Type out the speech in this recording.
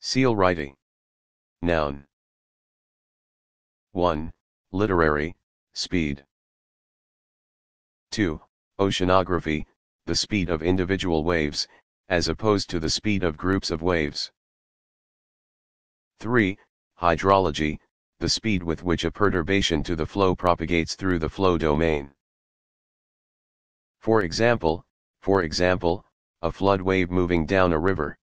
Celerity. Noun. 1. Literary, speed. 2. Oceanography, the speed of individual waves, as opposed to the speed of groups of waves. 3. Hydrology, the speed with which a perturbation to the flow propagates through the flow domain. For example, for example, a flood wave moving down a river,